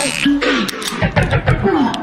Oh, my God.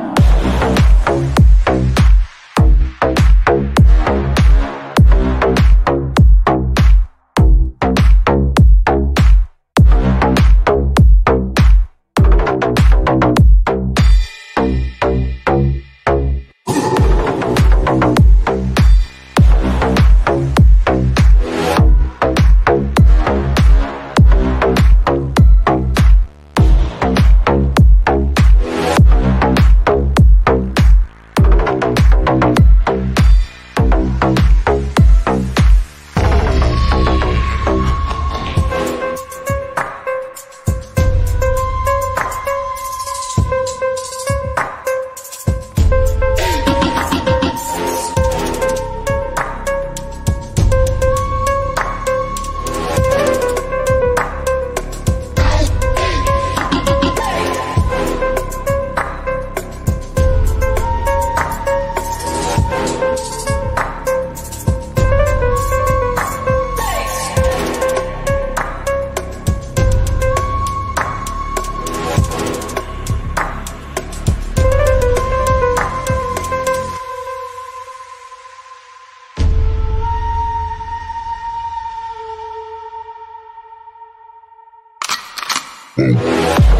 Whoa.